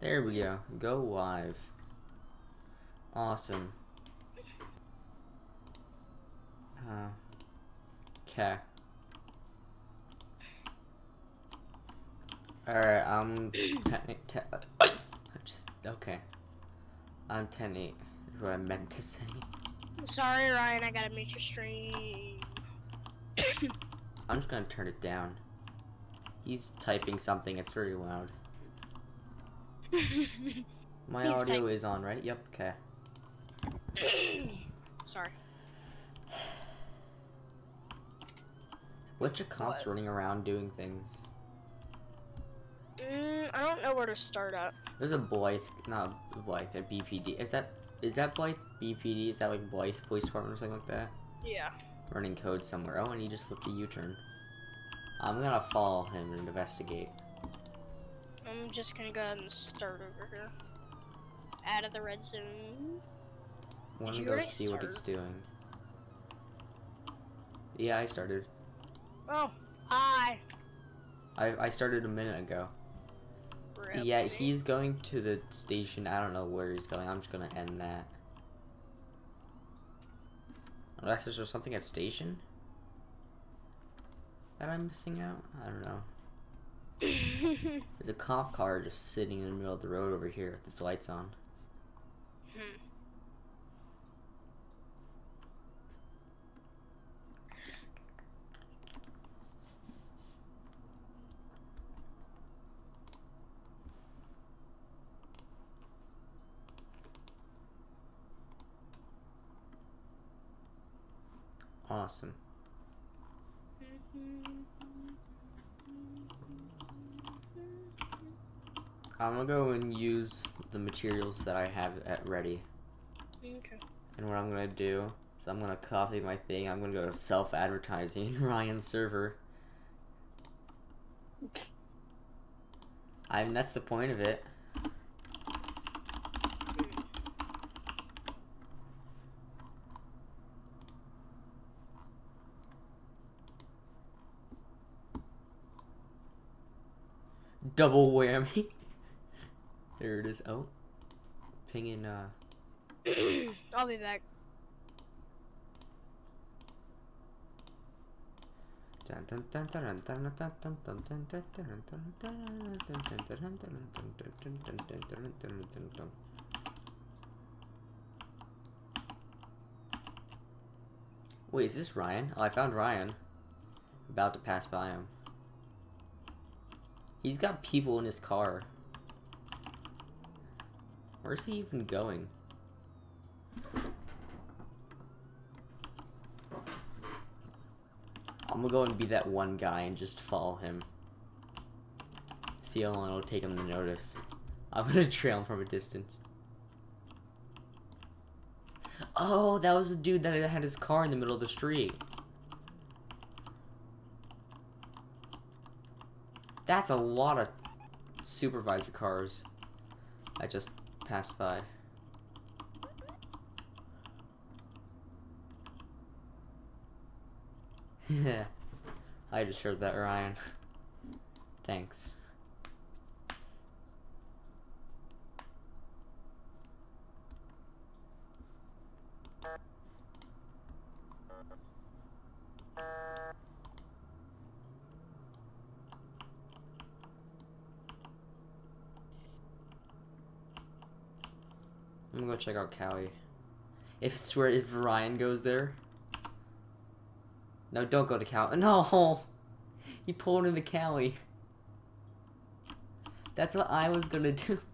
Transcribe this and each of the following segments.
There we go. Go live. Awesome. Uh, okay. Alright, I'm ten, ten, uh, just, okay. I'm 10 8 is what I meant to say. Sorry, Ryan, I gotta mute your stream. I'm just gonna turn it down. He's typing something, it's very loud. My He's audio type- is on, right? Yep, okay. Sorry. Bunch of cops What? running around doing things. Mm, I don't know where to start at. There's a Blythe, not Blythe, a BPD. Is that is that Blythe BPD? Is that like Blythe Police Department or something like that? Yeah. Running code somewhere. Oh, and he just flipped a U-turn. I'm gonna follow him and investigate. I'm just gonna go ahead and start over here. Out of the red zone. To go see what it's doing. Yeah, I started. Oh, I. I I started a minute ago. Rip Yeah, he's going to the station. I don't know where he's going. I'm just gonna end that. Unless there's something at station that I'm missing out. I don't know. There's a cop car just sitting in the middle of the road over here with its lights on. Hmm. Awesome. I'm gonna go and use the materials that I have at ready. Okay. And what I'm gonna do is I'm gonna copy my thing. I'm gonna go to self-advertising Ryan's server. I mean that's the point of it. Double whammy. There it is. Oh, pinging. Uh. I'll be back. Wait, is this Ryan? Oh, I found Ryan. About to pass by him. He's got people in his car. Where's he even going? I'm gonna go and be that one guy and just follow him. See how long it'll take him to notice. I'm gonna trail him from a distance. Oh, that was the dude that had his car in the middle of the street. That's a lot of supervisor cars. I just passed by. I just heard that, Ryan. Thanks. Check out Cowie. If swear if Ryan goes there. No, don't go to Cowie. No! You pulled in the Cowie. That's what I was gonna do.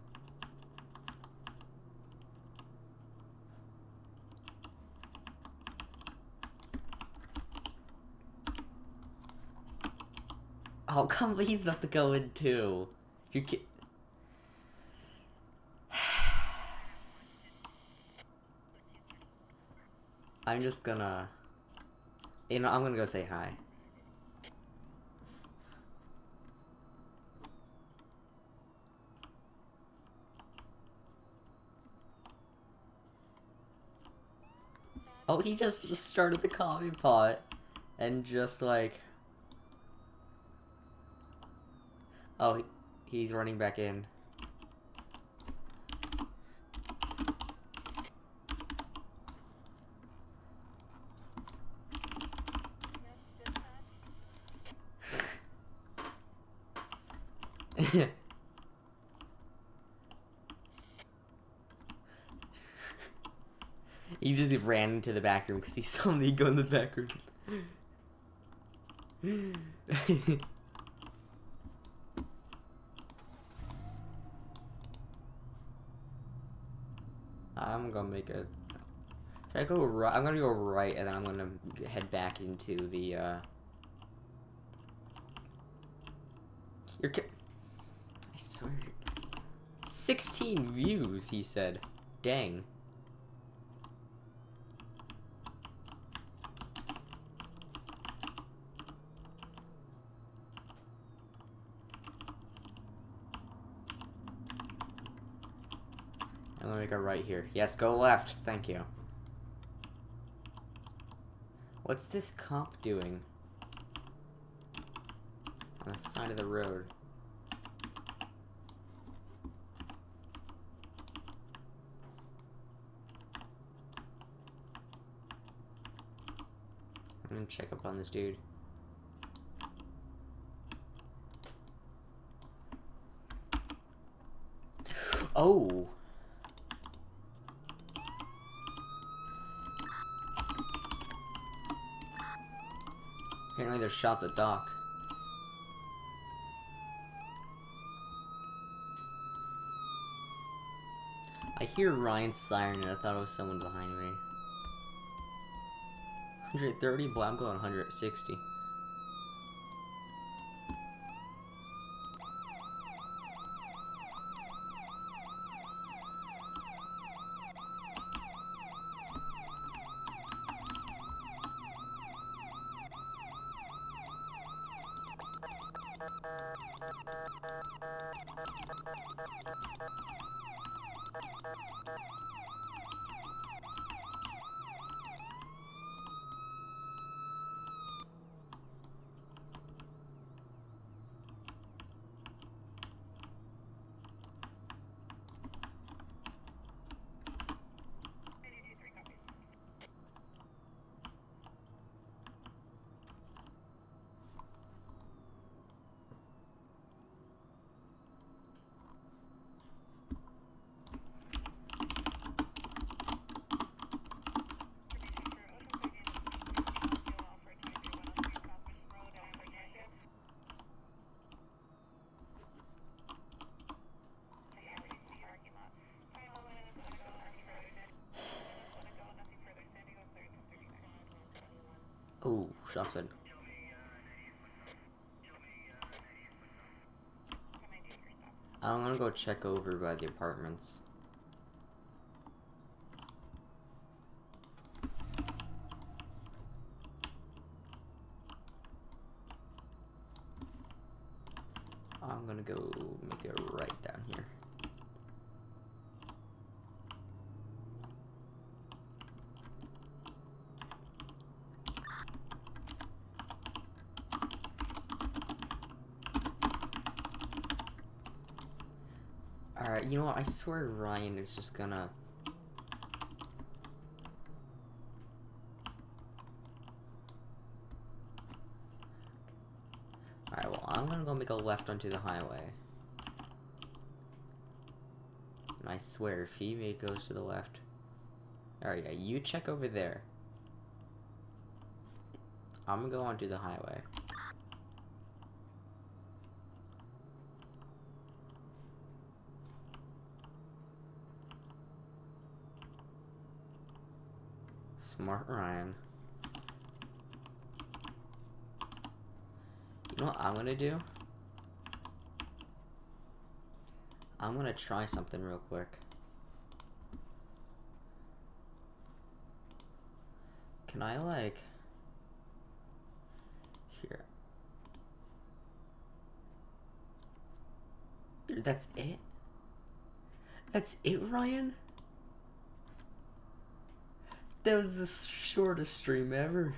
Oh, come he's not to go in too. You ki- I'm just gonna... You know, I'm gonna go say hi. Oh, he just started the coffee pot and just like. Oh, he's running back in. he just ran into the back room because he saw me go in the back room. I'm gonna make a. Should I go right? I'm gonna go right, and then I'm gonna head back into the. uh... You're. Ca- I swear. 16 views, he said. Dang. Gonna make right here. Yes, go left. Thank you. What's this cop doing? On the side of the road. I'm gonna check up on this dude. Oh! There's shots at Doc. I hear Ryan's siren and I thought it was someone behind me. 130, but I'm going 160. Fed. I'm gonna go check over by the apartments. I'm gonna go make a right down here. Alright, you know what? I swear Ryan is just gonna... Alright, well, I'm gonna go make a left onto the highway. And I swear, if he goes to the left... Alright, yeah, you check over there. I'm gonna go onto the highway. Smart Ryan. You know what I'm gonna do? I'm gonna try something real quick. Can I like here? That's it? That's it, Ryan? That was the shortest stream ever.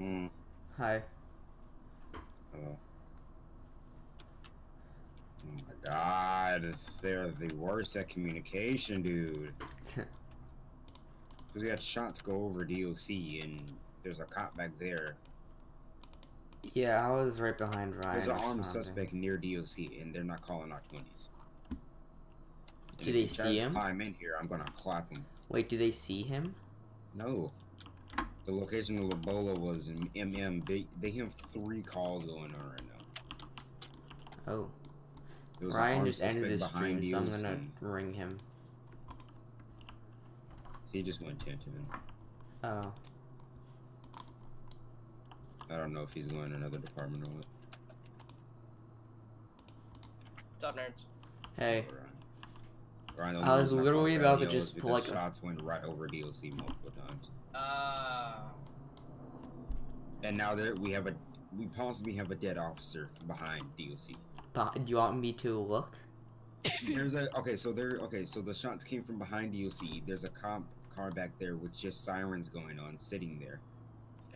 Mm. Hi. Oh. Oh my god, they're the worst at communication, dude. Because we had shots go over DOC and there's a cop back there. Yeah, I was right behind Ryan. There's an armed something. suspect near DOC, and they're not calling our 20s. And Do they see him? Climb in here, I'm gonna clap him. Wait, do they see him? No. The location of Ebola was in MM. They, they have three calls going on right now. Oh, Ryan just ended his stream, behind so I'm gonna ring him. He just went to him. Oh, I don't know if he's going to another department or what. What's up, nerds? hey. Or, Ryan, I was literally about to just pull, because like, a- shots went right over DOC multiple times. Uh, And now there we have a we possibly have a dead officer behind DOC. But do you want me to look? There's a okay, so there okay, so the shots came from behind DOC. There's a cop car back there with just sirens going on, sitting there.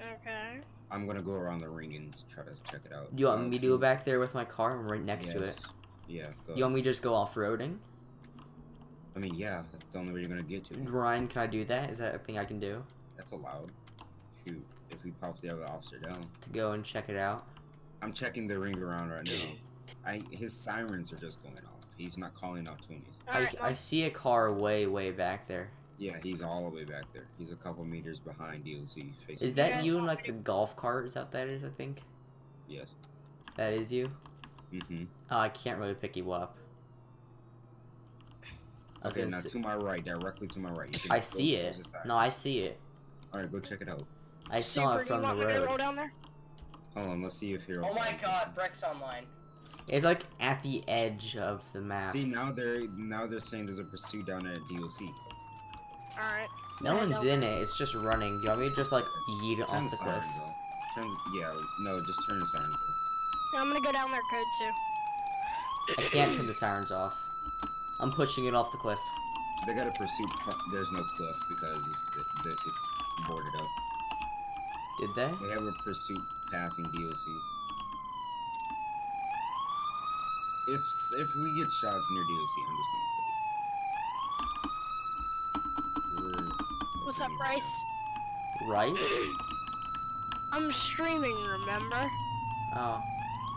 Okay. I'm gonna go around the ring and try to check it out. Do you want me to go back there with my car? I'm right next to it. Yes. Yeah. Go You want me to just go off-roading? I mean, yeah, that's the only way you're gonna get to. it. Ryan, can I do that? Is that a thing I can do? That's allowed. If you if we pop the other officer down, To go and check it out? I'm checking the ring around right now. I his sirens are just going off. He's not calling out twenties. I, Alright, I see a car way, way back there. Yeah, he's all the way back there. He's a couple meters behind DOC. Facing Is that you in like the golf cart? Is that what that is? I think Yes. that is you. Mm-hmm. Oh, I can't really pick you up. Okay, now to my right, directly to my right. I see it. No, I see it. All right, go check it out. I saw Super, it from the me road. roll down there? Hold on, let's see if here. oh my god, Breck's online. It's like at the edge of the map. See now they're now they're saying there's a pursuit down at DOC. Alright. no Yeah, one's in it. It's just running. Do you want me to just like yeet it Turn off the cliff? sirens off. Turn, yeah, no, just turn the sirens off. I'm gonna go down there code two. I can't turn the sirens off. I'm pushing it off the cliff. They gotta pursue. There's no cliff because it's, it, it's boarded up. Did they? They have a pursuit passing DOC. If if we get shots near DOC, I'm just gonna kill you. We're, What's up, Bryce? Right? I'm streaming, remember? Oh.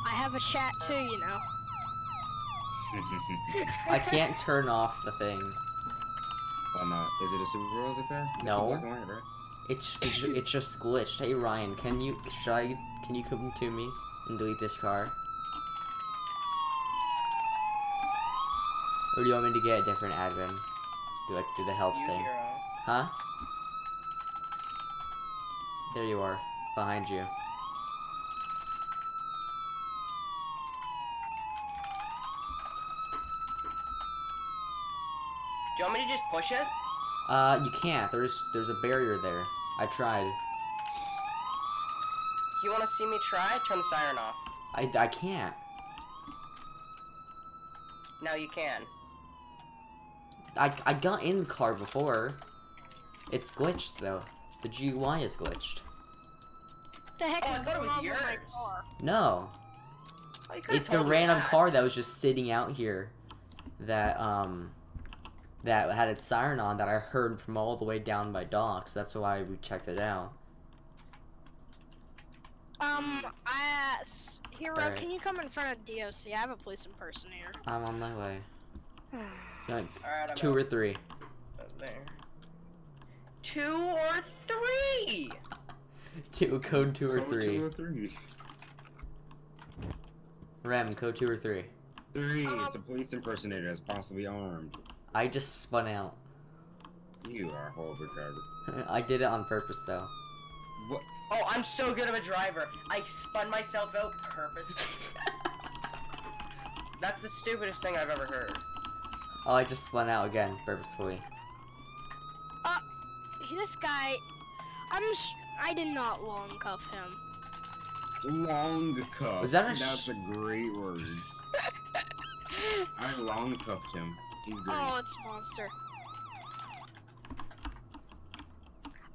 I have a chat too, you know. I can't turn off the thing. Why not? Is it a Super Rosa car? It's No. black white, right? It's it's ju- it's just glitched. Hey Ryan, can you should I can you come to me and delete this car? Or do you want me to get a different admin? Do I do the help You thing? hero. Huh? There you are, behind you. Do you want me to just push it? Uh, you can't. There's there's a barrier there. I tried. You want to see me try? Turn the siren off. I I can't. Now you can. I I got in the car before. It's glitched though. The GUI is glitched. What the heck Oh, is thought it going on with my car? No, Oh, it's a random that. car that was just sitting out here that um that had its siren on that I heard from all the way down by docks. That's why we checked it out. Um, I, s- Hero, Alright. can you come in front of DOC? I have a police impersonator. I'm on my way. You want two out. or three. There. Two or three! Two code two or Code three. Two or three. Rem code two or three. Three. Um, it's a police impersonator that's possibly armed. I just spun out. You are a horrible driver. I did it on purpose though. What? Oh, I'm so good of a driver. I spun myself out purposefully. That's the stupidest thing I've ever heard. oh, I just spun out again purposefully. This guy, I'm. I did not long cuff him. Long cuff. Was that a That's a great word. I long cuffed him. He's great. Oh, it's monster.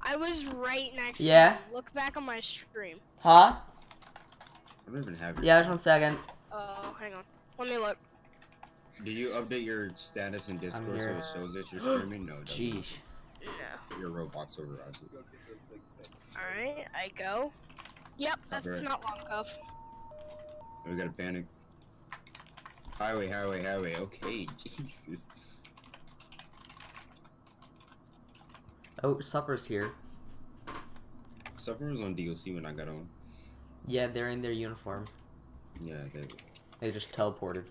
I was right next Yeah? to him. Look back on my stream. Huh? I don't even have your. Yeah, just one second. Oh, hang on. Let me look. Do you update your status in Discord so it shows that you're streaming? No. it doesn't. Jeez. No. your Roblox over, Ozzy. Alright, I go. Yep, that's Okay. not long cuff. We gotta panic. Highway, highway, highway. Okay, Jesus. Oh, supper's here. Supper was on DLC when I got on. Yeah, they're in their uniform. Yeah, they, They just teleported.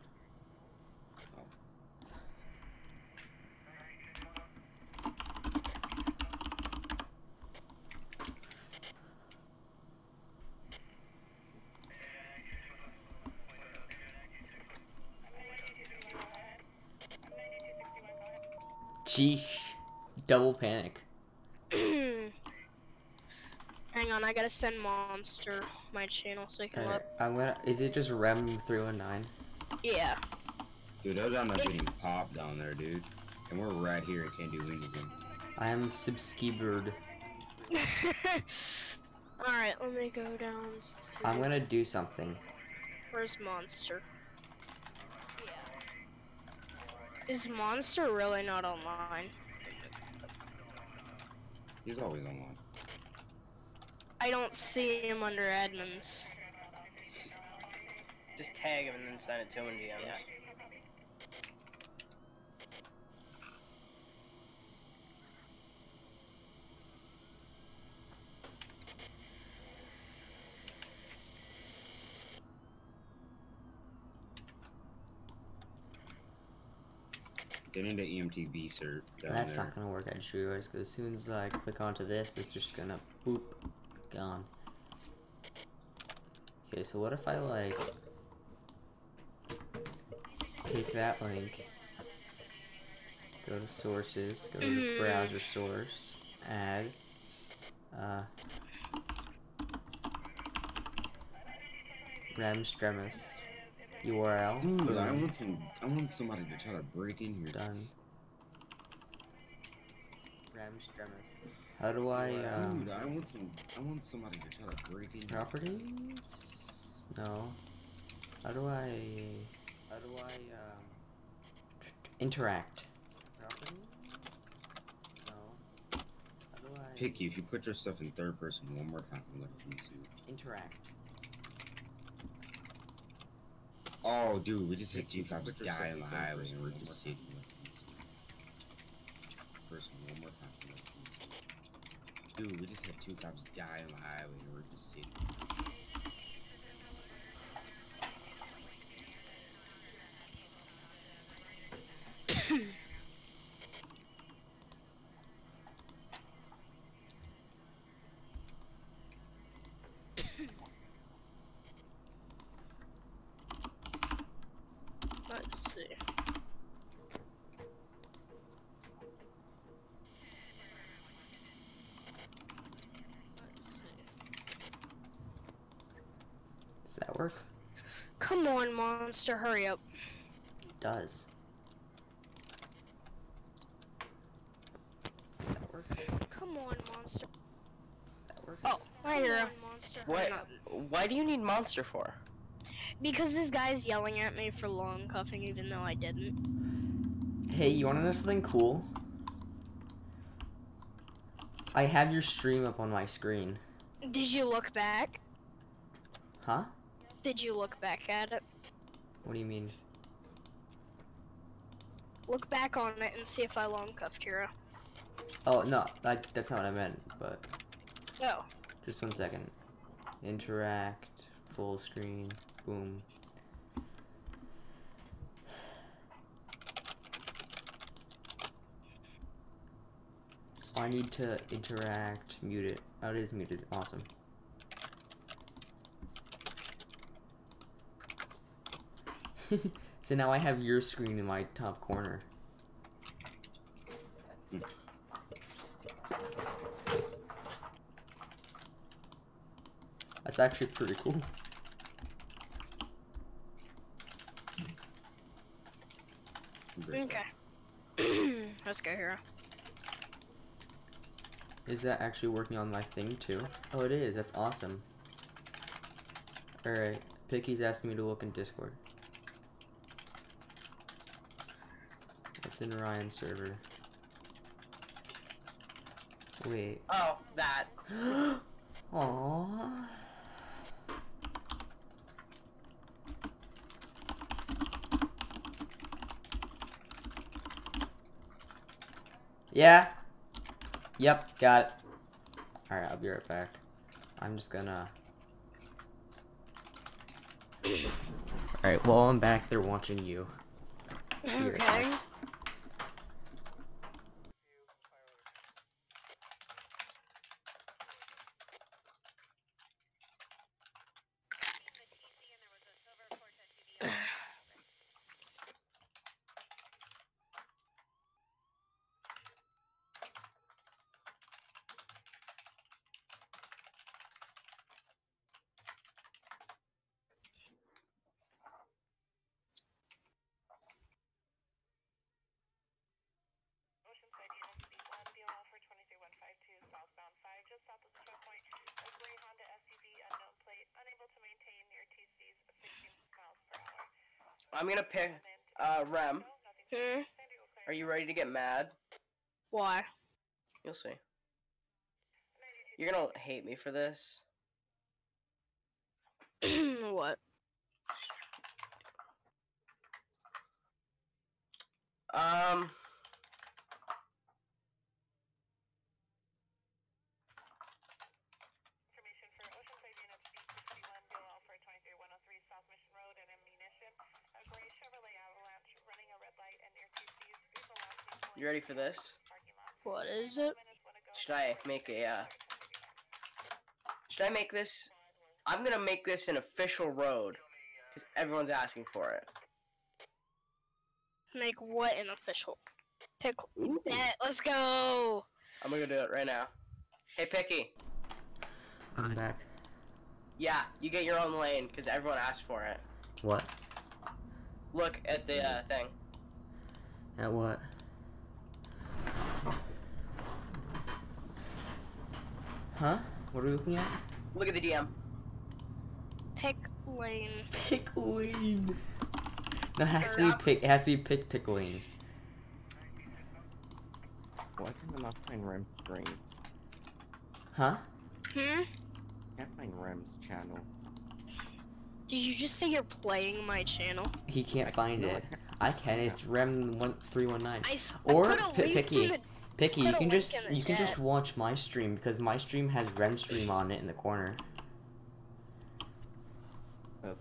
Geesh. Double panic. Hang on, I gotta send Monster my channel so he can Alright, look. I'm gonna. Is it just Rem 319? Yeah. dude, I'm not getting popped down there, dude. And we're right here and can't do anything. I am subscribed. Alright, let me go down. to- I'm gonna do something. Where's Monster? Is Monster really not online? He's always online. I don't see him under admins. Just tag him and then send it to him in DMs. Yeah. Get into EMTB cert down That's there. not gonna work, I just realized, because as soon as I click onto this, it's just gonna boop, gone. Okay, so what if I, like, take that link, go to sources, go to Mm. browser source, add, uh, rem stremus, URL, Dude, I want some. I want somebody to try to break in here. done. How do I, um... Dude, I want some. I want somebody to try to break in here. Properties? No. How do I? How do I um interact? Properties? No. How do I Picky, if you put yourself in third person one more time, I'm gonna lose you. interact? Oh, dude, we just hit two Picky, if you cops die in on the third highway person and we're just more sitting. Person one more time. I'm gonna lose you. Dude, we just had two cops die on the highway and we're just sitting. Let's see. Let's see. Does work? Come on, Monster, hurry up. It does. Does that work? Come on, Monster. that work? Oh, hi, hero. Monster. What? Why do you need monster for? Because this guy's yelling at me for long cuffing even though I didn't. Hey, you wanna know something cool? I have your stream up on my screen. Did you look back? Huh? Did you look back at it? What do you mean? Look back on it and see if I long cuffed hero. Oh no, like that's not what I meant. But Oh. just one second. Interact, full screen, boom. I need to interact, mute it. Oh, it is muted. Awesome. so now I have your screen in my top corner. That's actually pretty cool. Okay. Let's go, hero. Is that actually working on my thing too? Oh, it is. That's awesome. Alright. Picky's asking me to look in Discord. It's in Ryan's server. Wait. Oh, that. Aww. Yeah. Yep, got it. Alright, I'll be right back. I'm just gonna... Alright, while I'm back there watching you. Okay. Oceanside Unit Speed 1, DLL for 23152, southbound 5, just south of the choke point. A gray Honda SUV, unknown plate, unable to maintain near TCs of 16 miles per hour. I'm gonna pick, uh, Rem. Hmm? Are you ready to get mad? Why? You'll see. You're gonna hate me for this. what? Um. Information for Oceanside Unit Speed 61, DLL for 23103, South Mission Road, and ammunition. A gray Chevrolet Avalanche running a red light and near TCs. Vehicle last seen pulling You ready for this? What is it? Minutes, wanna go Should I make a, uh, should I make this? I'm gonna make this an official road. Because everyone's asking for it. Make what an official? Pick. Bet. Let's go. I'm gonna do it right now. Hey, Picky. I'm back. Yeah, you get your own lane because everyone asked for it. What? Look at the uh, thing. At what? Huh? What are we looking at? Look at the DM. Pick lane. Pickling. No, it has to be pick. It has to be pick pick lane. Why can't I not find Rem's stream? Huh? Hmm? Can't find Rem's channel. Did you just say you're playing my channel? He can't find No, it. I can. It's Rem one three one nine. I, s- Or I put a link Picky. In the- Picky, you can just in the you can just watch my stream because my stream has Rem stream on it in the corner. Okay.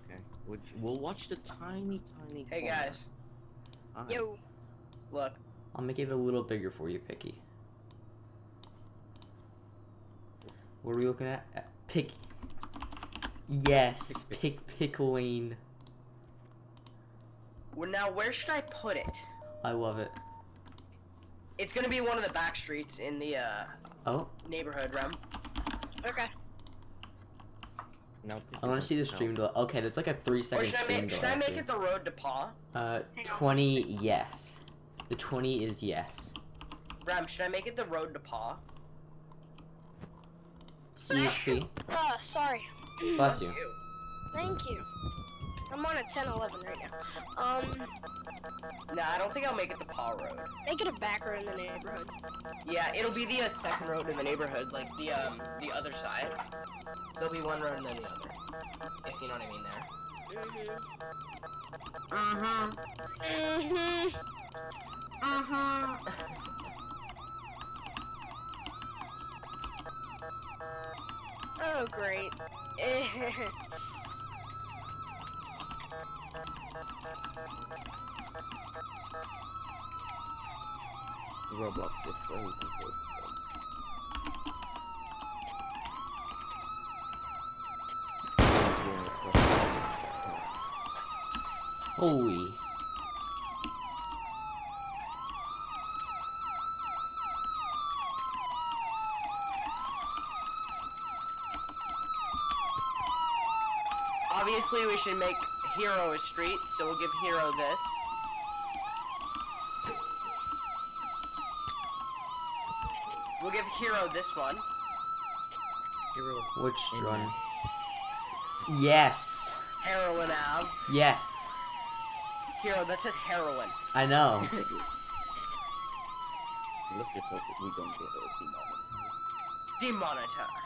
We'll, we'll watch the tiny, tiny. Hey corner. guys, Hi. Yo. look. I'll make it a little bigger for you, Picky. What are we looking at? Uh, Pick. Yes, Pick, pick pickling. Well, now where should I put it? I love it. It's gonna be one of the back streets in the uh, Oh, neighborhood, Rem. Okay. Now I want to see the stream delay. Okay, there's like a three Or second should I stream make should. I make here. it the road to Paw? Uh, Hang on, 20, yes. The 20 is yes. Rem, should I make it the road to Paw? CHP. Ah, sorry. Bless you. Thank you. I'm on a 10 11 right now. Um, Nah, I don't think I'll make it the Paw road. make it a back road in the neighborhood. Yeah, it'll be the uh, second road in the neighborhood, like the um the other side. There'll be one road and then the other. If you know what I mean there. Mm-hmm. Mm-hmm. Mm-hmm. Mm-hmm. Oh, great. Roblox is very good. Holy. Obviously, we should make Hero a street, so we'll give Hero this. We'll give Hero this one. Hero. Which one? Yes. Heroin Ave. Yes. Hero, that says heroin. I know. Let's just hope that we don't get a demonetized. Demonetize.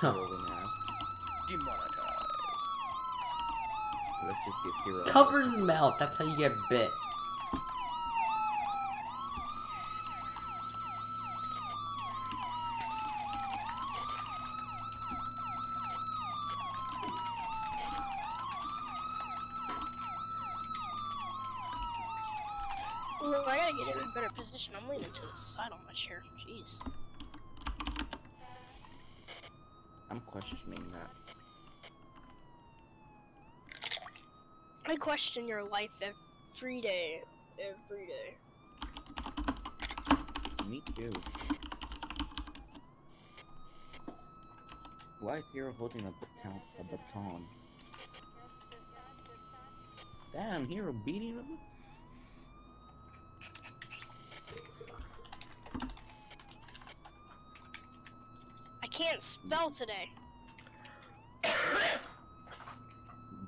Huh. Or we now. Demonetize. Let's just give Hero. Cover his mouth. That's how you get bit. Ooh, I gotta get in a better position. I'm leaning to the side on my chair. Jeez. I'm questioning that. I question your life every day. Every day. Me too. Why is Hero holding a baton? A baton? Damn, Hero beating him. I can't spell today.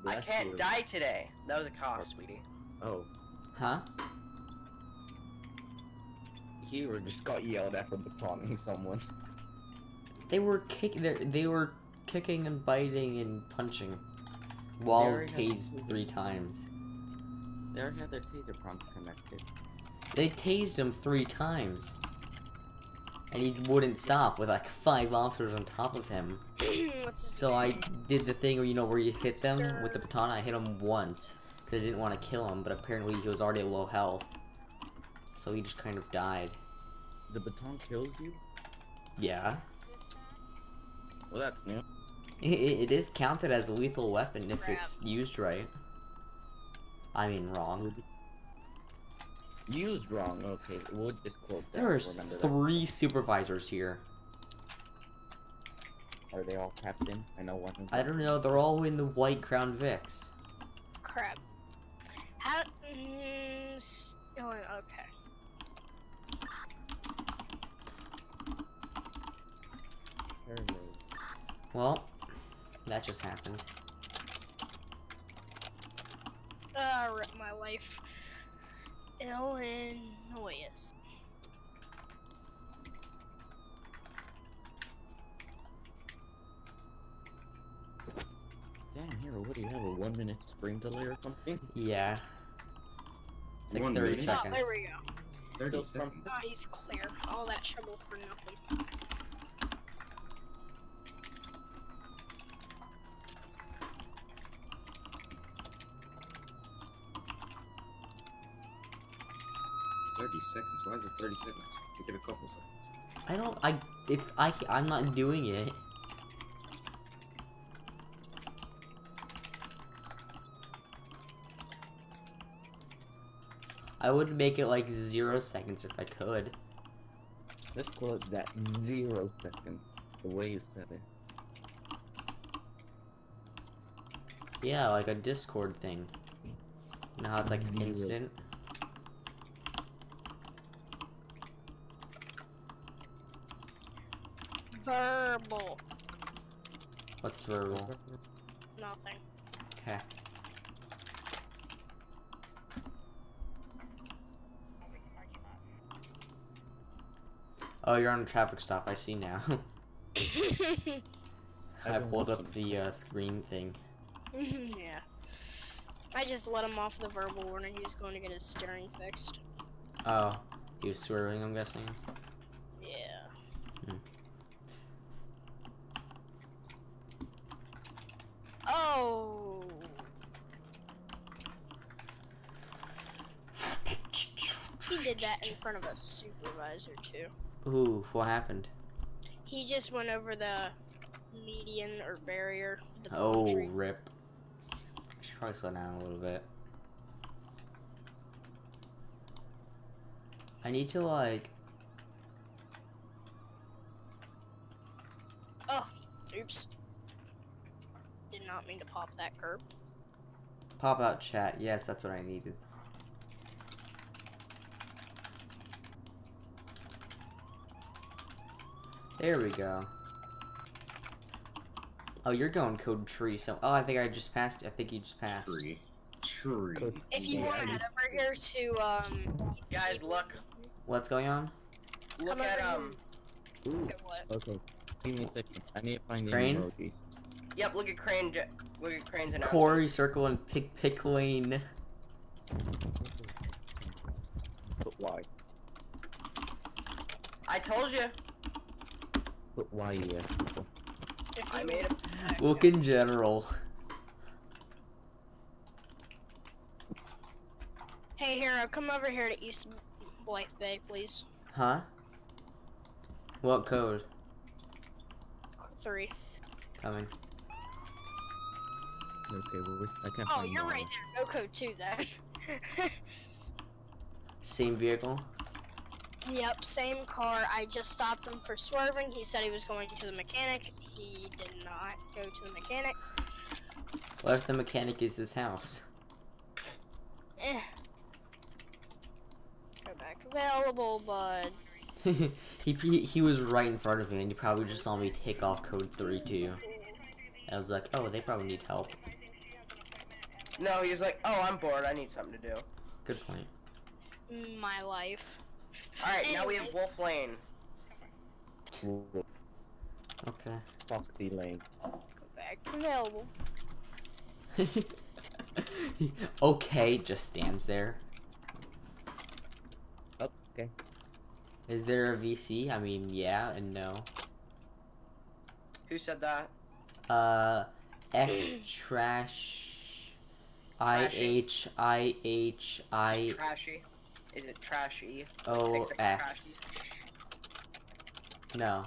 I Bless can't you. die today. That was a cough, oh. sweetie. Oh, Huh? Hero just got yelled at for batoning someone. They were kick. They they were kicking and biting and punching, while already tased three times. They already had their taser prompt connected. They tased him three times, and he wouldn't stop with like five officers on top of him. What's his So I did the thing where you know where you hit them with the baton. I hit him once because I didn't want to kill him, but apparently he was already at low health, so he just kind of died. The baton kills you? Yeah, Well, that's new. it, it is counted as a lethal weapon if Crap. it's used right. I mean wrong. Used wrong. Okay, we'll just quote that. There's Remember that. three supervisors here. Are they all captain? I know one. I don't know. They're all in the white Crown Vics. Crap. How? Mm, oh, okay. Well, that just happened. Ah, rip my life. Illinois. Damn, Hero, what do you have? A one minute screen delay or something? Yeah. Like One 30 minute? Oh, seconds. there we go. 30 So from- seconds. Ah, he's clear. All that trouble for nothing. Seconds. Why is it thirty seconds? Make it a couple seconds. I don't. I. It's. I. I'm not doing it. I would make it like zero seconds if I could. Let's call it that zero seconds. The way you said it. Yeah, like a Discord thing. You know how it's like Zero. instant? Verbal. What's verbal? Nothing. Okay. Oh, you're on a traffic stop. I see now. I pulled up the uh, screen thing. yeah. I just let him off the verbal warning. He's going to get his steering fixed. Oh, he was swerving. I'm guessing. Yeah. Hmm. Oh. He did that in front of a supervisor too. Ooh, what happened? He just went over the median or barrier. The Oh, tree. rip. Should probably slow down a little bit. I need to like. Oh, oops. Did not mean to pop that curb. Pop out chat. Yes, that's what I needed. There we go. Oh, you're going code tree. So, oh, I think I just passed. I think you just passed. Tree. Tree. If you Yeah, want to head over here to um, Guys, look. What's going on? Look Come at over um. Ooh, Okay, what? okay. Give me a second. I need to find the Crane? emojis. Yep. Look at crane. Look at cranes and Corey Circle and Pick Pickling. But why? I told you. But why you ask people? If I you- made a. Look in general. Hey, Hero, come over here to East Blythe Bay, please. Huh? What code? Three. Coming. Okay, well, we, I can't Oh, find you're mine. right there. No code two then. Same vehicle? Yep, same car. I just stopped him for swerving. He said he was going to the mechanic. He did not go to the mechanic. What if the mechanic is his house? Eh. Go back available, bud. he, he he was right in front of me, and he probably just saw me take off code three too. I was like, oh, they probably need help. No, he was like, "Oh, I'm bored. I need something to do." Good point. My life. All right, now we have Wolf Lane. Okay. Fuck the lane. Go back available. okay, just stands there. Okay. Is there a VC? I mean, yeah and no. Who said that? Uh, X trash. I Trashy. H I H I Is it trashy? Is it trashy? O Except for No.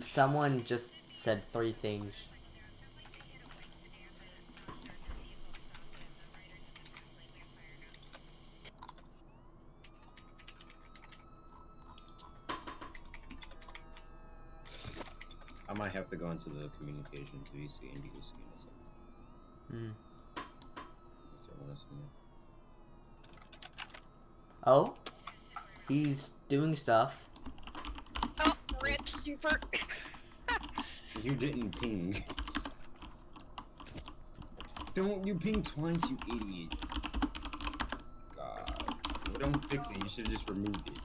Someone just said three things. I might have to go into the communications VC and DOC in a second. Hmm. If they want us in there. Oh, he's doing stuff. Oh, rip super. You didn't ping. Don't you ping twice, you idiot. God. Well, don't fix it. You should have just removed it.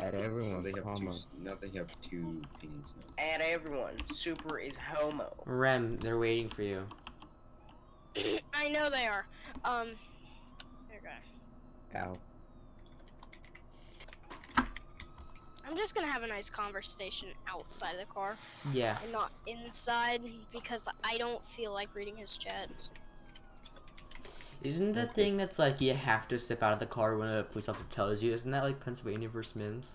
At everyone, they have two. comma. Now they have two pings now. And everyone, Super is homo. Rem, they're waiting for you. I know they are. Um. Okay. Ow. I'm just gonna have a nice conversation outside of the car Yeah. and not inside because I don't feel like reading his chat. Isn't the thing that's like you have to step out of the car when a police officer tells you? Isn't that like Pennsylvania versus Mimms?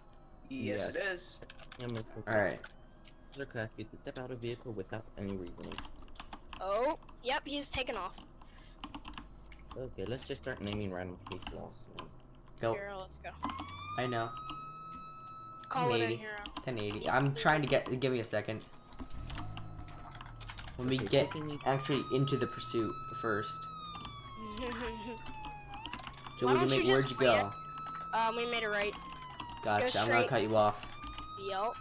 Yes, it Yes. is. Yeah, Mr. All right. Mr. Crack, you can step out of a vehicle without any reasoning. Oh, yep, he's taken off. Okay, let's just start naming random people. laws. Go. Here, let's go. I know. Call it in, 1080. hero. 1080. I'm trying to get. Give me a second. Let me Okay, get actually into the pursuit first. Why Joey, don't you make, where'd just you play go? um, we made it right. Gotcha. I'm gonna cut you off. Yup.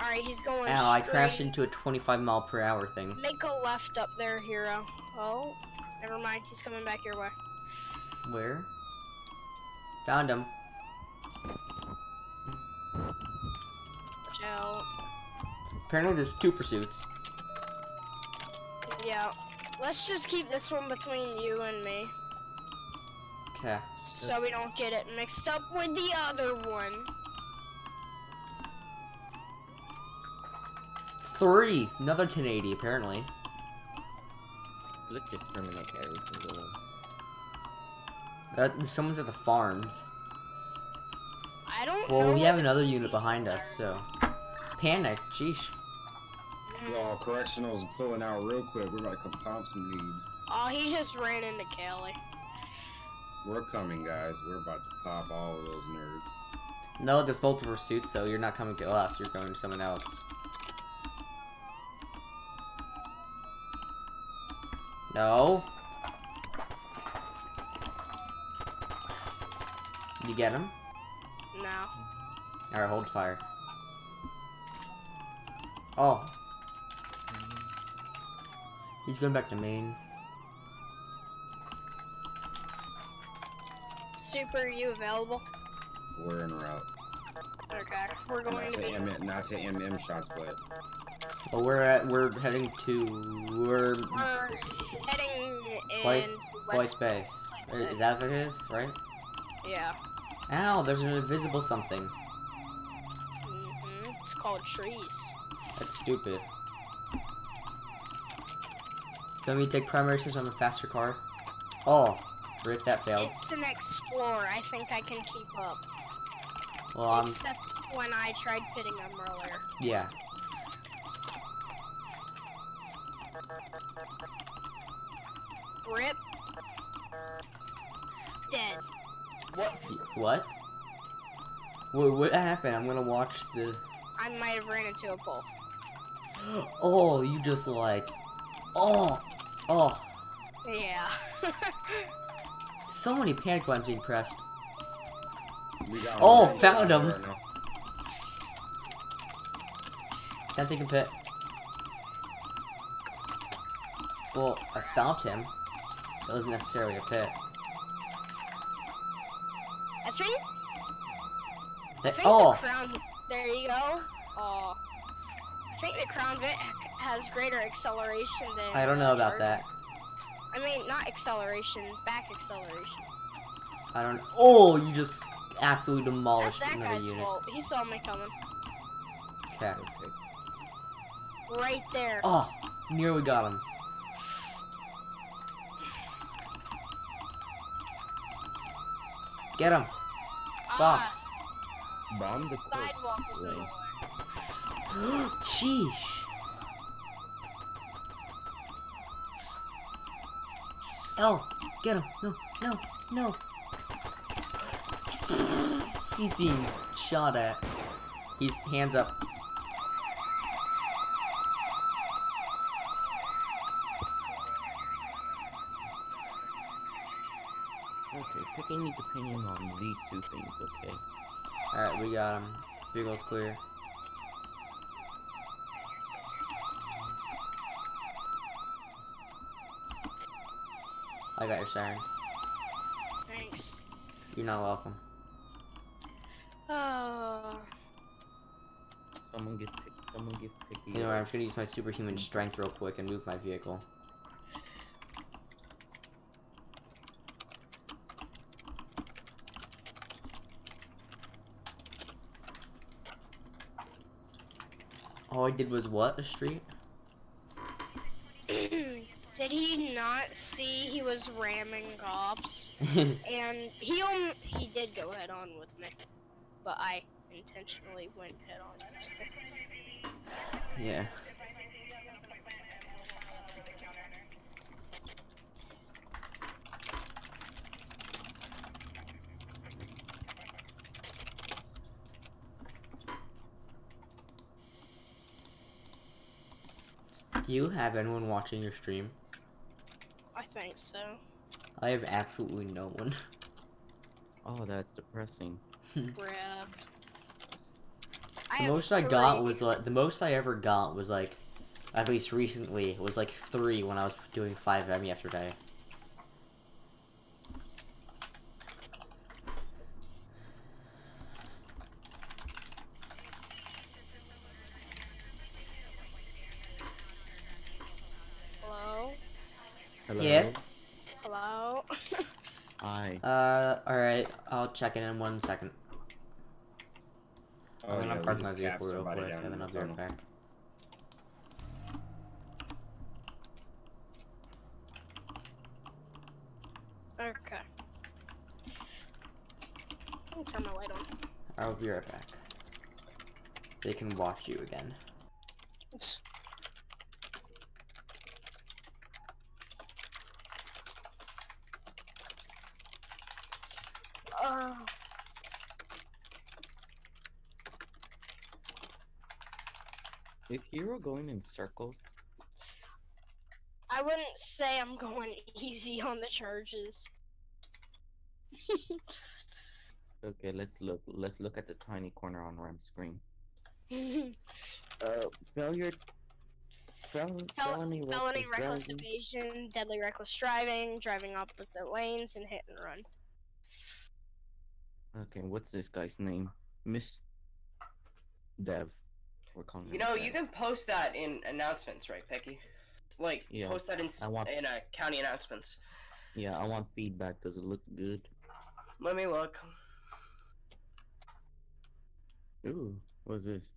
Alright, he's going Ow! I crashed into a 25 mile per hour thing. Make a left up there, hero. Oh, never mind. He's coming back your way. Where? Found him. Watch out. Apparently, there's two pursuits. Yeah. Let's just keep this one between you and me. Okay. So we don't get it mixed up with the other one. Three. Another 1080. Apparently. Let's just terminate every single one. That, someone's at the farms. I don't Well, know we have another unit police behind us, so. Panic. Sheesh. Mm. Oh, correctionals pulling out real quick. We're about to come pop some noobs. Oh, he just ran into Kelly. We're coming, guys. We're about to pop all of those nerds. No, there's multiple pursuits, so you're not coming to us. You're going to someone else. No. You get him? No. Alright, hold fire. Oh. He's going back to Maine. Super, are you available? We're en route. Okay, we're going Not to to, be. M- not to MM shots, but But we're at we're heading to we're We're heading in Blythe- West. Blythe Bay. Is that what it is, right? Yeah. Ow, there's an invisible something. Mm -hmm. It's called trees. That's stupid. Let me take primary since I'm a faster car. Oh, rip that failed. It's an explorer. I think I can keep up. Well, I'm Except when I tried pitting them earlier. yeah. Rip. Dead. What? What? What, what happened? I'm gonna watch the. I might have ran into a pole. Oh, you just like. Oh, oh. Yeah. So many panic buttons being pressed. we got. Oh, one found shot him. right now. Can't take a pit. Well, I stopped him. It wasn't necessarily a pit. They- I think oh, the crown. There you go. Oh. I think the Crown Vic has greater acceleration than. I don't know about Charger. that. I mean, not acceleration, back acceleration. I don't. Oh, you just absolutely demolished That's that another guy's unit. fault. He saw me coming. Okay. Right there. Ah, oh, nearly got him. Get him, Ah, box. Bomb the corpse. sidewalk was in the Way. way. Sheesh. Oh, get him. No, no, no. He's being shot at. He's hands up. Okay, picking needs opinion on these two things, okay? Alright, we got him. Vehicle's clear. I got your siren. Thanks. You're not welcome. Oh. Someone get picked. someone get picked. You know what, I'm just gonna use my superhuman strength real quick and move my vehicle. All I did was what? A street? Did he not see he was ramming cops? And he um, he did go head on with me, but I intentionally went head on. yeah. Do you have anyone watching your stream? I think so. I have absolutely no one. Oh, that's depressing. Hmm. Rip. The have most I got was like the most I ever got was like, at least recently, was like three when I was doing 5M yesterday. Hello. Hello? Yes. Hello. Hi. Uh, all right. I'll check in in one second. Oh, I'm gonna we park my vehicle real quick, and then I'll be right back. okay. Let me turn my light on. I'll be right back. They can watch you again. Uh, Hero going in circles? I wouldn't say I'm going easy on the charges. Okay, let's look. Let's look at the tiny corner on Ram's screen. Uh, failure. Fel- Fel- felony, Felony reckless driving. evasion, deadly reckless driving, driving opposite lanes, and hit and run. Okay, what's this guy's name? Miss Dev. We're calling You know, you can post that in announcements, right, Pecky? Like, Yeah, post that in s- I want- in uh, county announcements. Yeah, I want feedback. Does it look good? Let me look. Ooh, what's this?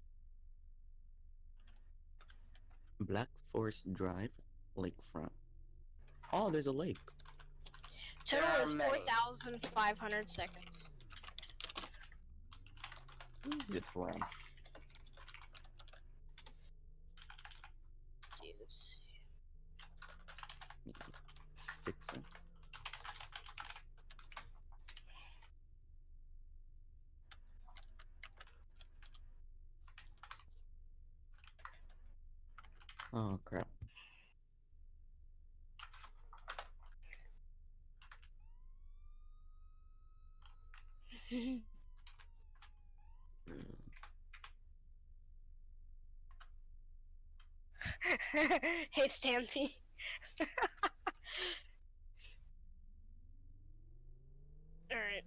Black Forest Drive, Lakefront. Oh, there's a lake. Total There is 4,500 seconds. It's good for him. Fix it. Oh crap. Hey, Stampy. Alright.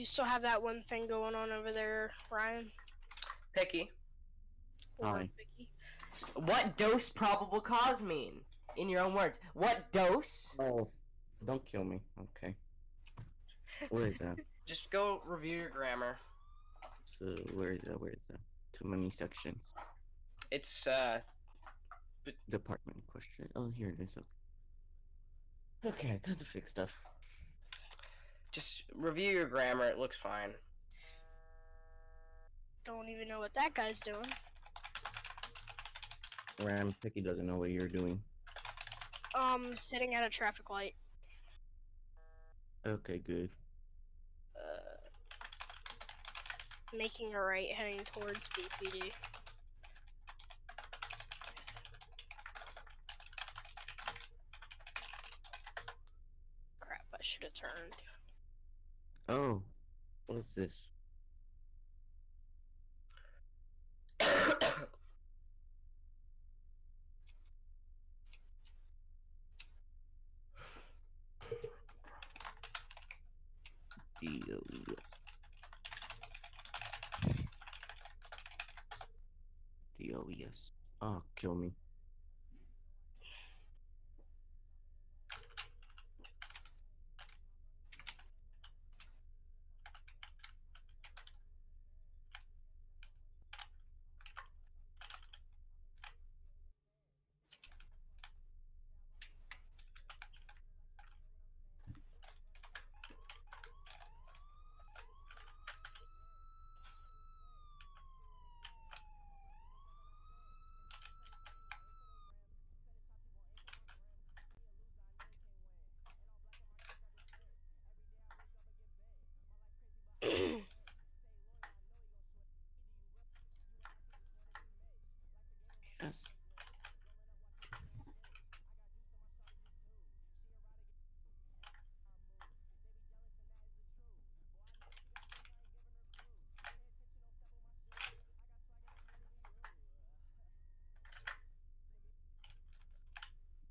You still have that one thing going on over there, Ryan? Picky. Or Hi. What dose probable cause mean? In your own words. What dose? Oh, don't kill me. Okay. Where is that? Just go review your grammar. So where is that? Where is that? Too many sections. It's uh Department question. Oh, here it is. Okay. Okay, time to fix stuff. Just review your grammar. It looks fine. Don't even know what that guy's doing. Ram Picky doesn't know what you're doing. Um, sitting at a traffic light. Okay, good. Uh, making a right heading towards BPD. Crap, I should have turned. Oh, what's this? DOES. DOES. Oh, kill me. Yes.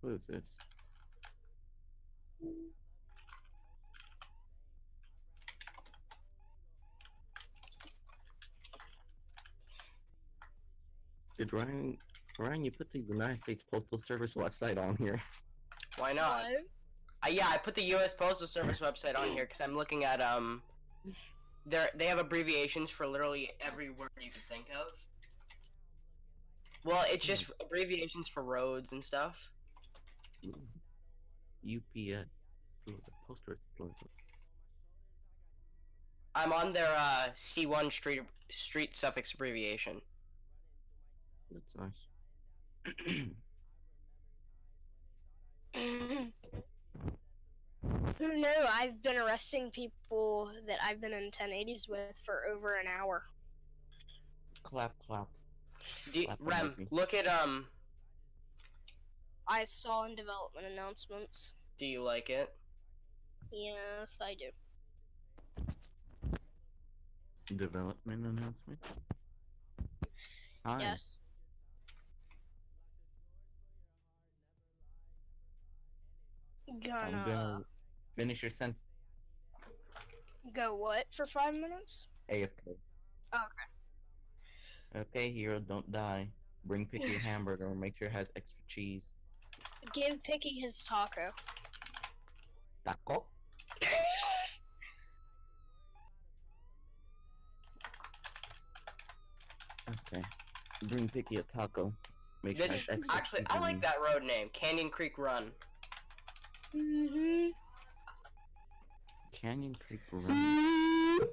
What is this? Did Ryan Ryan you put the United States Postal Service website on here? Why not? What? Uh, yeah, I put the U.S. Postal Service website on here because I'm looking at um, they they have abbreviations for literally every word you could think of. Well, it's just abbreviations for roads and stuff. UPS. Ooh, the Postal Service. I'm on their uh, C1 street street suffix abbreviation. That's nice. Who knew? I've been arresting people that I've been in 1080s with for over an hour. clap, clap. Do Clap Rem, look at um. I saw in development announcements. Do you like it? Yes, I do. Development announcement. Hi. Yes. I'm Gonna. gonna finish your sentence. Go what for five minutes? AFK. Oh, Okay, hero, don't die. Bring Picky a hamburger. Make sure it has extra cheese. Give Picky his taco. Taco. Okay. Bring Picky a taco. Make sure it This, has extra actually, cheese I like that road name, Canyon Creek Run. Mhm. Canyon Creek Run.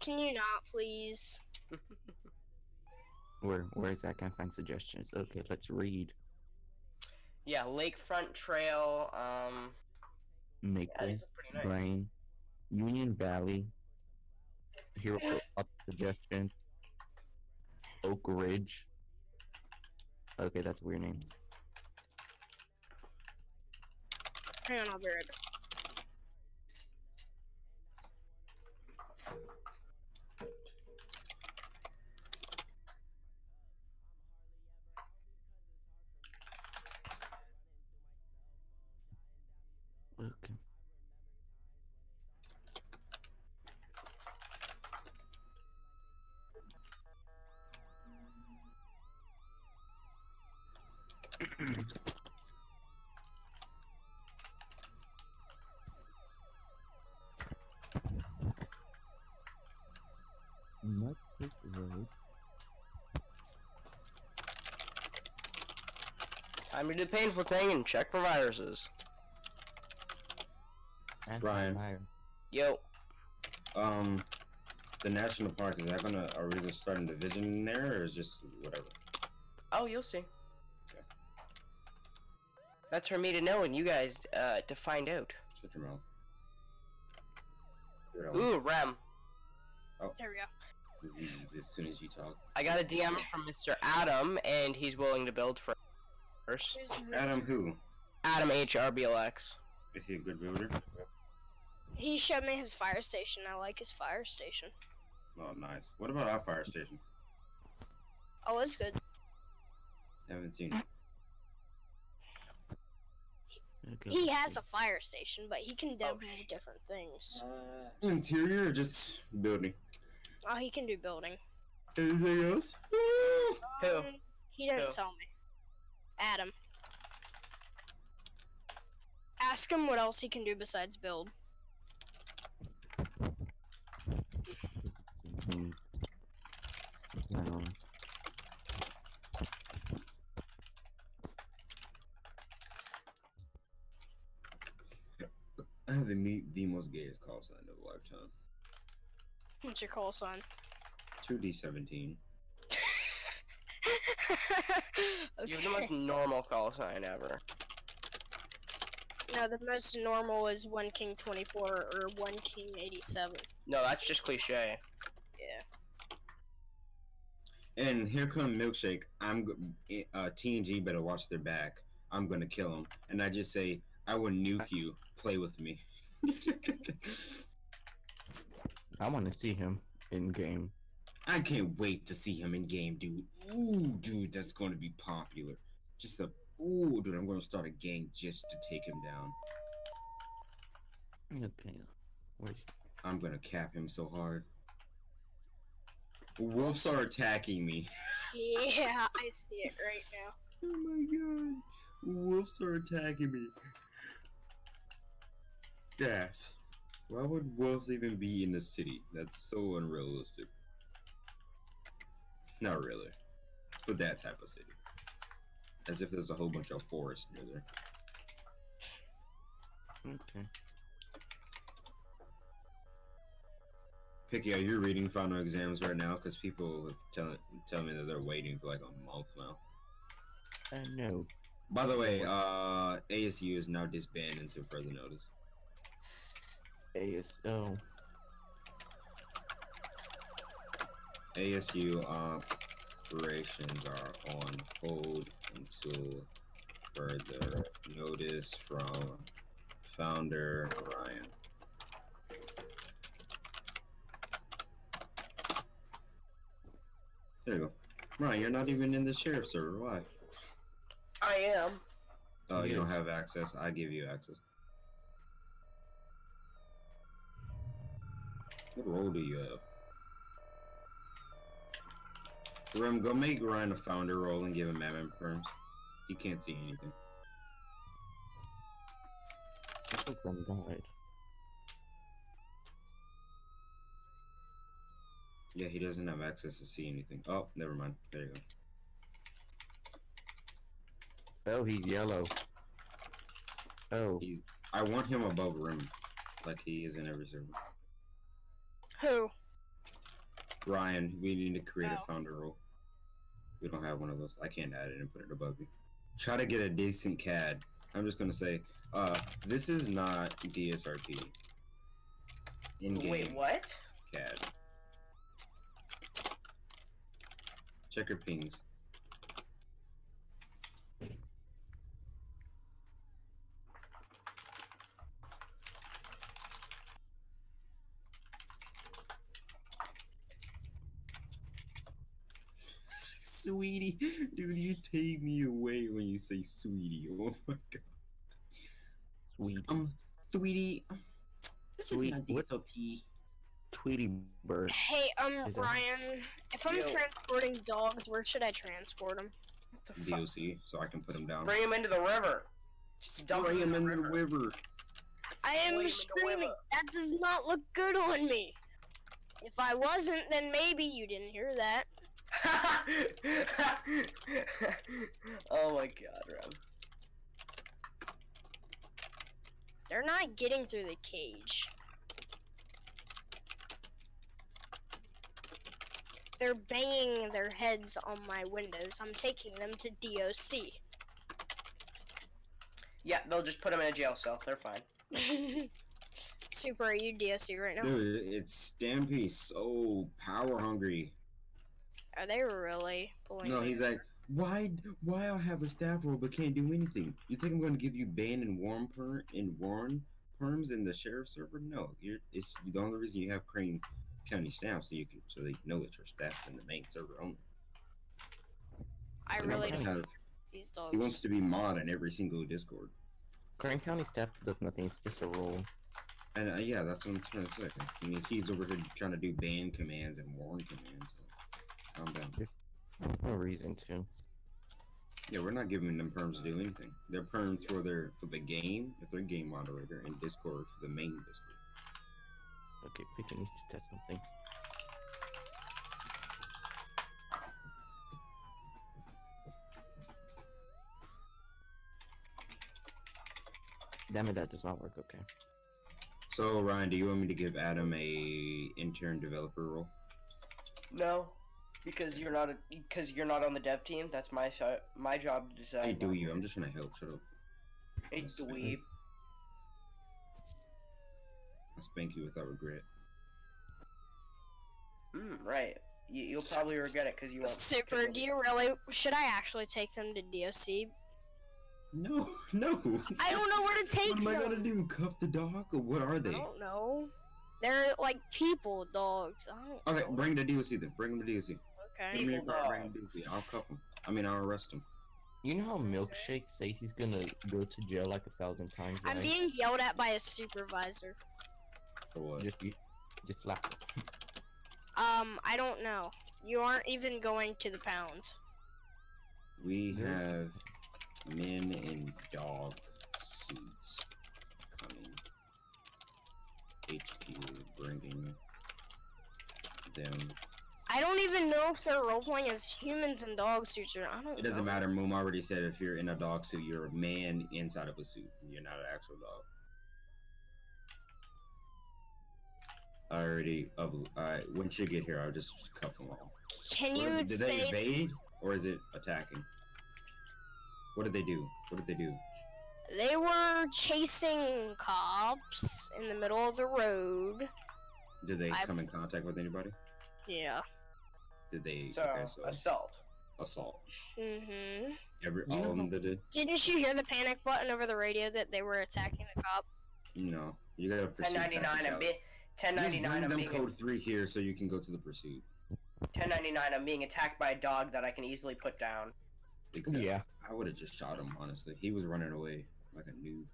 Can you not, please? Where where is that? I can't find suggestions. Okay, let's read. Yeah, Lakefront Trail. Um, yeah, Maple, these are pretty nice. Brain, Union Valley. Hero Pro up suggestions. Oak Ridge. Okay, that's a weird name. Hang on, I'll be right back. Okay. Nutcase Road. Time to do the painful thing and check for viruses. Brian. Anti-fire. Yo, Um, the national park is that gonna? Are we gonna start a division in there, or is just whatever? oh, you'll see. Okay. That's for me to know and you guys uh, to find out. Shut your mouth. Do what I. Ooh, Rem. There we go. As- As soon as you talk, I got a DM from Mr. Adam, and he's willing to build for first. Adam, who Adam HRBLX. is he a good builder? He showed me his fire station. I like his fire station. Oh, nice. What about our fire station? Oh, it's good. Haven't seen it. Okay, He has a fire station, but he can do different things. Uh, interior or just building? Oh, he can do building. Anything else? Who? Um, He didn't Who? tell me. Adam. Ask him what else he can do besides build. Mhm. I have the meet the most gayest call sign of a lifetime. What's your call sign? Two D seventeen. You have the most normal call sign ever. No, the most normal is one king twenty four or one king eighty seven. No, that's just cliche. Yeah. And here come milkshake. I'm g- uh, TNG better watch their back. I'm gonna kill him. And I just say, I will nuke you. Play with me. I want to see him in game. I can't wait to see him in game, dude. Ooh, dude, that's gonna be popular. Just a ooh, dude. I'm gonna start a gang just to take him down. Okay. Where's I'm gonna cap him so hard. Wolves are attacking me. Yeah, I see it right now. Oh my god. Wolves are attacking me. Yes. Why would wolves even be in the city? That's so unrealistic. Not really. But that type of city. As if there's a whole bunch of forest near there. okay? Picky, are you reading final exams right now? Because people have tell, tell me that they're waiting for like a month now. Uh, no. By the way, uh, ASU is now disbanded until further notice. ASO. ASU operations are on hold until further notice from founder Ryan. There you go. Ryan, you're not even in the sheriff server. Why? I am. Oh, you don't have access. I give you access. What role do you have? Rim, go make Ryan a founder role and give him admin perms. He can't see anything. I think them died. Yeah, he doesn't have access to see anything. Oh, never mind. There you go. Oh, he's yellow. Oh, He's. I want him above Rim, like he is in every server. Who? Ryan, we need to create Oh. a founder role. We don't have one of those. I can't add it and put it above you. Try to get a decent CAD. I'm just gonna say, uh, this is not DSRP. Wait, what? CAD. Check your pings. Sweetie, dude, you take me away when you say sweetie. Oh my god. sweet, Um, sweetie. this is Sweet, not what- Tweety bird. Hey, um, Is that- if I'm Yo. transporting dogs, where should I transport them? What the? DOC, so I can put them down. Bring him into the river. Just dump Bring him him in the river. river. I am screaming. That does not look good on me. If I wasn't, then maybe you didn't hear that. oh my god, Rem. They're not getting through the cage. They're banging their heads on my windows. I'm taking them to DOC. Yeah, they'll just put them in a jail cell. They're fine. Super, are you DOC right now? Dude, it's Stampy so power hungry. Are they really pulling? No, he's like, why why I have a staff role but can't do anything? You think I'm gonna give you ban and warm per and warn perms in the sheriff server? No, you're it's the only reason you have Crane County staff so you can so they know that you're staff in the main server only. I You're really don't have- these dogs. he wants to be mod in every single Discord. Crane County staff does nothing. It's just a role. And uh, yeah, that's what I'm trying to say. I mean, he's over here trying to do ban commands and warn commands. So calm down. No reason to. Yeah, we're not giving them perms to do anything. They're perms for their for the game, if they're game moderator, and Discord for the main Discord. Okay, Picky needs to test something. Damn it, that does not work. Okay. So Ryan, do you want me to give Adam a intern developer role? No, because you're not a, because you're not on the dev team. That's my sho- my job to decide. Hey, do you? I'm just gonna help. Shut up. Hey, Yes, dweeb. I'll spank you without regret. Mm, right. You, you'll probably regret it because you won't. Super, do you really? Should I actually take them to DOC? No, no. I don't know where to take them. What am I gonna do? Cuff the dog, or what are they? I don't know. They're like people dogs. I don't Okay, know. bring them to DOC then. Bring them to DOC. Okay. Give me your People card. Bring them to dogs. DOC. I'll cuff them. I mean, I'll arrest them. You know how Milkshake says he's gonna go to jail like a thousand times, I'm right? being yelled at by a supervisor. For what? Just you, just slap. him. Um, I don't know. You aren't even going to the pound. We have men in dog suits coming. HQ bringing them. I don't even know if they're roleplaying as humans in dog suits or I don't. It doesn't know. matter. Moom already said if you're in a dog suit, you're a man inside of a suit. You're not an actual dog. I already. Uh, Alright, once you get here, I'll just cuff them all. Can you are- did they evade or is it attacking? What did they do? What did they do? they were chasing cops in the middle of the road? Did they I- come in contact with anybody? Yeah. Did they? So, okay, so assault. assault. Mhm. Every all of know- them that did. Didn't you hear the panic button over the radio that they were attacking the cop? No, you gotta pursue. 1099. I'm being. 1099. I'm them being. code three here so you can go to the pursuit. 1099. I'm being attacked by a dog that I can easily put down. Except Yeah. I would have just shot him. Honestly, he was running away like a noob.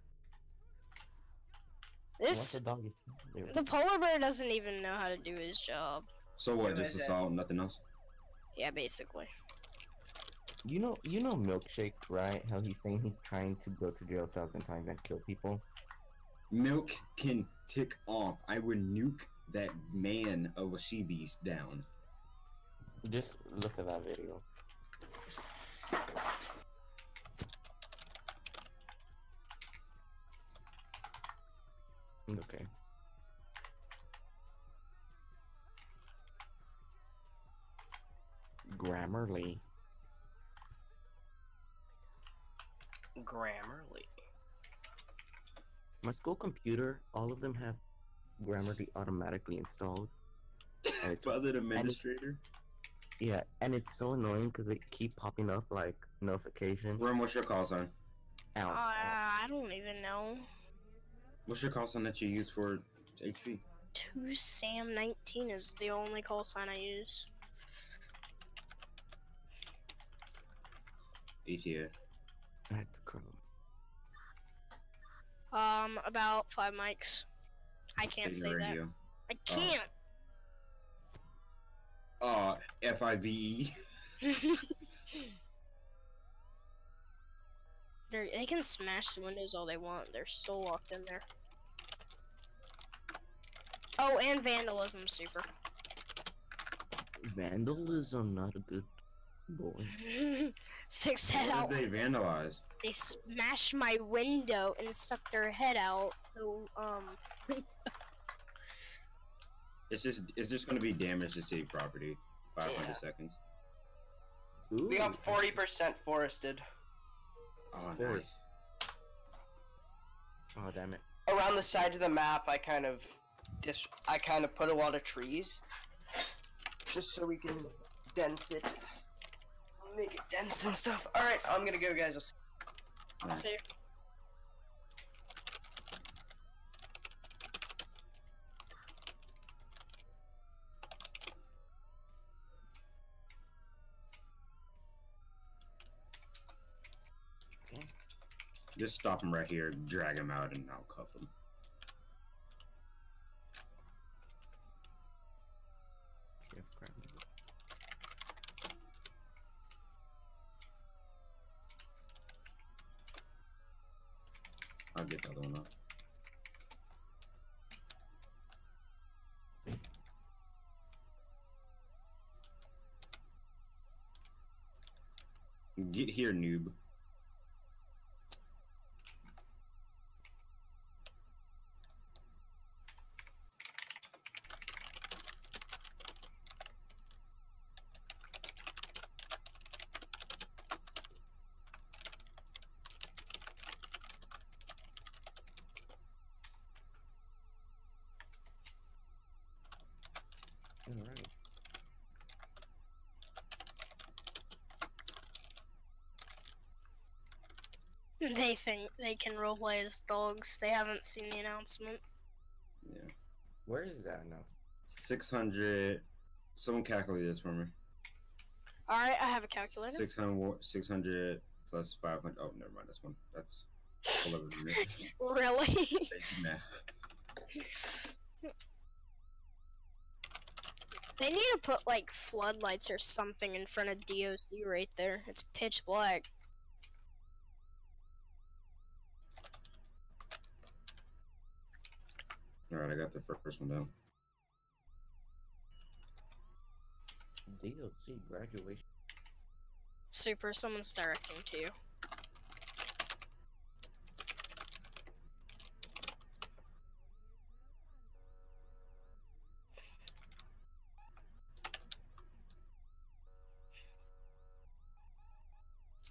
What's This the doggy? There. the polar bear doesn't even know how to do his job. So what? Just but- assault, nothing else. Yeah, basically. You know, you know Milkshake, right? How he's saying he's trying to go to jail a thousand times and kill people. Milk can tick off. I would nuke that man of a she beast down. Just look at that video. Okay. Grammarly. Grammarly. My school computer, all of them have Grammarly automatically installed. And it's, Father administrator. yeah, and it's so annoying because they keep popping up like notifications. Worm, what's your call sign? Ow, Uh. I don't even know. What's your call sign that you use for HP? Two Sam nineteen is the only call sign I use. ATA. I had to Chrome. Um, about five mics. I can't say Signal that. I Oh. can't. Uh, F I V E. They're, they can smash the windows all they want. They're still locked in there. Oh, and vandalism, super. Vandalism, not a good boy. Sticks head What out. did they vandalize? They smashed my window and stuck their head out. So, um, It's just it's just gonna be damage to city property. Five hundred Yeah. seconds. Ooh, We got 40% forested. Oh, nice. Oh damn it! Around the sides of the map, I kind of dis- I kind of put a lot of trees, just so we can dense it, make it dense and stuff. All right, I'm gonna go, guys. I'll see- Alright. so Just stop him right here, drag him out, and I'll cuff him. Jeff Grammarly. I'll get the other one up. Get here, noob. All right. They think they can roleplay as dogs. They haven't seen the announcement. Yeah. Where is that now? 600. Someone calculate this for me. All right, I have a calculator. 600, 600 plus five hundred. Oh, never mind. This one. That's 11. Really? Math. They need to put like floodlights or something in front of DOC right there. It's pitch black. Alright, I got the first one down. DOC graduation. Super, someone's directing to you.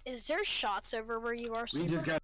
Is there shots over where you are? We just got